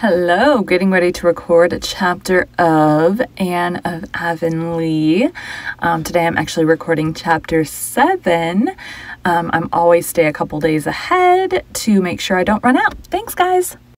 Hello, getting ready to record a chapter of Anne of Avonlea. Um, today I'm actually recording chapter 7. Um, I'm always stay a couple days ahead to make sure I don't run out. Thanks, guys.